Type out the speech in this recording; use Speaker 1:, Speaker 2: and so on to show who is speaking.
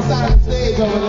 Speaker 1: beside the stage over there.